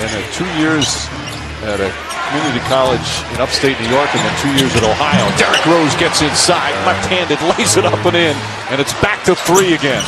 And two years at a community college in upstate New York and then two years at Ohio. Derrick Rose gets inside, left-handed, lays it up and in, and it's back to three again.